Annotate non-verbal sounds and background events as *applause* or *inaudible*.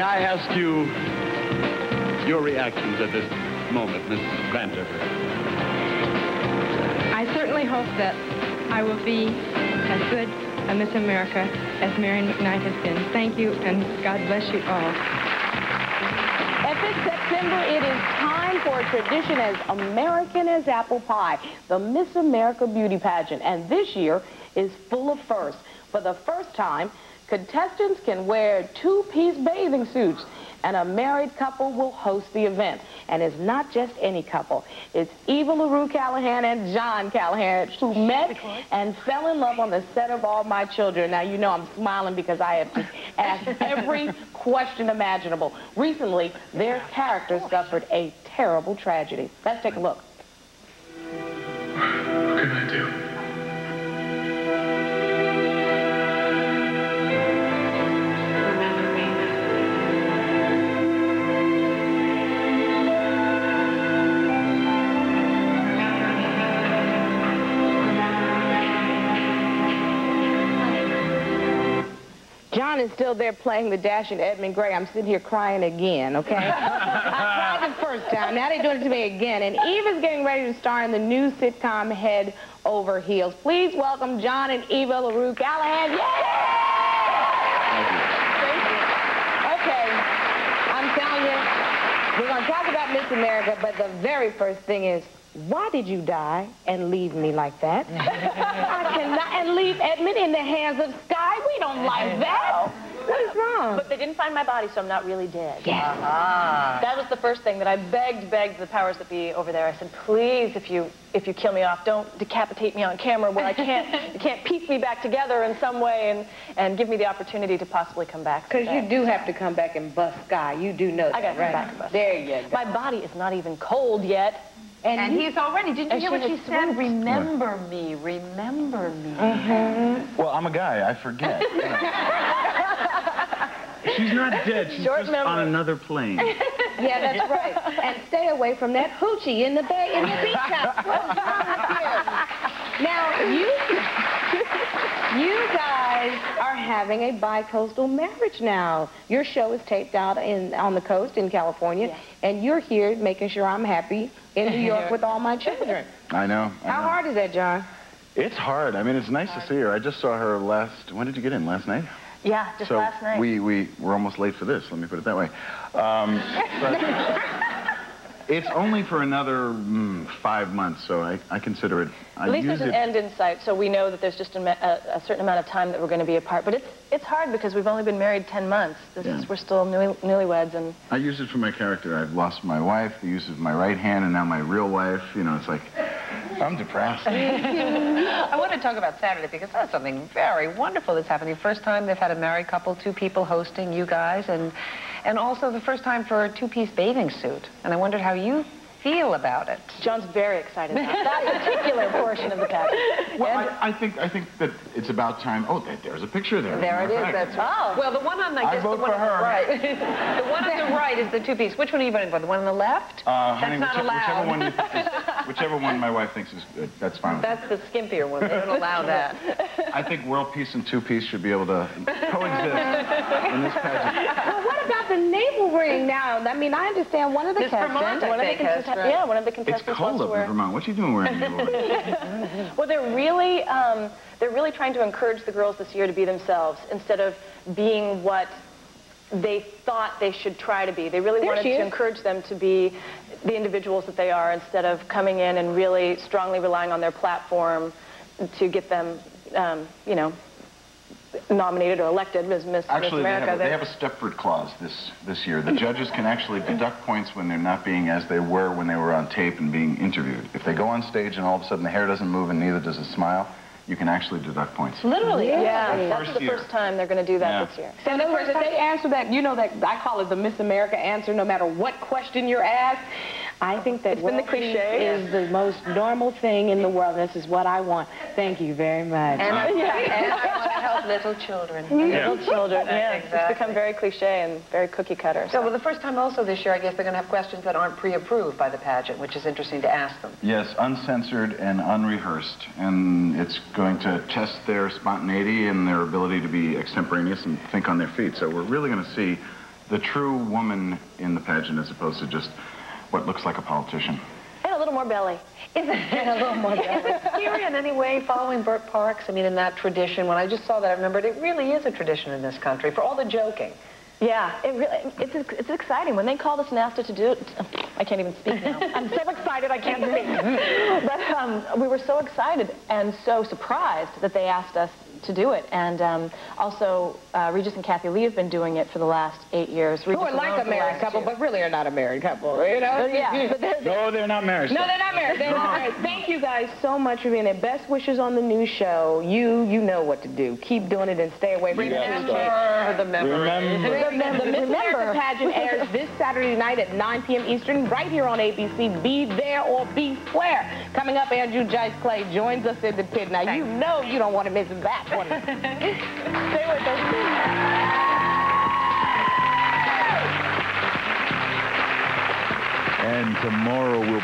May I ask you your reactions at this moment, Miss Van Derbur? I certainly hope that I will be as good a Miss America as Marion McKnight has been. Thank you, and God bless you all. And this September, it is time for a tradition as American as apple pie, the Miss America Beauty Pageant. And this year is full of firsts. For the first time, contestants can wear two-piece bathing suits and a married couple will host the event. And it's not just any couple. It's Eva LaRue Callahan and John Callahan who met and fell in love on the set of All My Children. Now, you know I'm smiling because I have just *laughs* asked every question imaginable. Recently, their characters suffered a terrible tragedy. Let's take a look. What can I do? John is still there playing the dash dashing Edmund Grey. I'm sitting here crying again, okay? *laughs* I cried the first time. Now they're doing it to me again. And Eva's getting ready to star in the new sitcom Head Over Heels. Please welcome John and Eva LaRue Callahan. Yay! Thank you. Okay, I'm telling you, we're going to talk about Miss America, but the very first thing is, why did you die and leave me like that? *laughs* I cannot, and leave Edmund in the hands of Skye? We don't *laughs* like that. What is wrong? But they didn't find my body, so I'm not really dead. Yes. That was the first thing that I begged, begged the powers that be over there. I said, please, if you if you kill me off, don't decapitate me on camera where I can't *laughs* you can't piece me back together in some way and and give me the opportunity to possibly come back. Because you do have to come back and bust Skye. You do know that, I gotta come right? back and bust There you go. My body is not even cold yet. And you- he's already, didn't you hear what she said? Remember me, remember me. Mm -hmm. Well, I'm a guy. I forget. *laughs* *laughs* She's not dead. She's Short just memory. on another plane. *laughs* Yeah, that's right. And stay away from that hoochie in the bay in the beach house. What's wrong with you? Now you you guys are having a bi-coastal marriage now. Your show is taped out in on the coast in California, Yes. and you're here making sure I'm happy in New York *laughs* with all my children. I know. I How know. hard is that, John? It's hard. I mean, it's nice to see her. I just saw her last. When did you get in? Last night. Yeah, just so last night. we we we're almost late for this. Let me put it that way. Um, *laughs* it's only for another mm, five months, so I, I consider it. I At least there's an it. end in sight, so we know that there's just a, a, a certain amount of time that we're going to be apart. But it's it's hard because we've only been married 10 months. This Yeah. is, we're still newly, newlyweds, and I use it for my character. I've lost my wife. I use for my right hand, and now my real wife. You know, it's like I'm depressed. *laughs* I want to talk about Saturday because that's something very wonderful that's happening. First time they've had a married couple, two people hosting, you guys, and and also the first time for a two-piece bathing suit. And I wondered how you feel about it. John's very excited about that particular portion of the package. Well, I, I think I think that it's about time. Oh, there- there's a picture there. There it is. Matter fact. That's right. Well, the one on the, I I guess vote the one for on the her. right. *laughs* the one on the right is the two-piece. Which one are you voting for? The one on the left? Uh, That's honey, not whichever, allowed. whichever one, *laughs* is, whichever one my wife thinks is good, that's fine. with me. That's the skimpier one. They don't allow that. *laughs* I think world peace and two piece should be able to coexist in this pageant. Well, what about the navel ring now? I mean, I understand one of the Miss Vermont, contestants. I One of the think, has, contestants, right? yeah, one of the It's contestants cold wants to up wear. in Vermont. What you doing wearing navel? *laughs* Well, they're really, um, they're really trying to encourage the girls this year to be themselves instead of being what they thought they should try to be. They really There wanted to encourage them to be the individuals that they are instead of coming in and really strongly relying on their platform to get them, um, you know, nominated or elected as Miss, Miss Actually, they America. have, a, they have a Stepford clause this, this year. The judges can actually deduct points when they're not being as they were when they were on tape and being interviewed. If they go on stage and all of a sudden the hair doesn't move and neither does a smile, you can actually deduct points. Literally, yeah. The That's first the year. first time they're going to do that Yeah. this year. So in other words, if they answer that, you know that I call it the Miss America answer, no matter what question you're asked. I think that It's been the cliche. is the most normal thing in the world. This is what I want. Thank you very much. And, I, uh, *laughs* and I want to help little children. Mm-hmm. Little children, *laughs* yeah. It's become very cliche and very cookie cutter. So, well, the first time also this year, I guess they're going to have questions that aren't pre-approved by the pageant, which is interesting to ask them. Yes, uncensored and unrehearsed. And it's going to test their spontaneity and their ability to be extemporaneous and think on their feet. So we're really going to see the true woman in the pageant as opposed to just what looks like a politician. Little more belly. Is it *laughs* a little more Is it scary in any way following Bert Parks? I mean, in that tradition, when I just saw that, I remembered it really is a tradition in this country for all the joking. Yeah, it really, it's, it's exciting. When they called us and asked us to do it, I can't even speak now. I'm so *laughs* excited I can't speak. but um, we were so excited and so surprised that they asked us to do it. And um, also, uh, Regis and Kathie Lee have been doing it for the last eight years. Regis Who are like a married couple, two. but really are not a married couple, you know? yeah. *laughs* But they're, no, they're not married. No, they're not married. They're not married. Thank you guys so much for being there. Best wishes on the new show. You, you know what to do. Keep doing it and stay away from Remember the memory. Remember. Remember. The Miss America pageant airs this Saturday night at 9 p.m. Eastern, right here on ABC. Be there or be square. Coming up, Andrew Dice Clay joins us in the pit. Now, you know you don't want to miss that one. Stay with us. And tomorrow we'll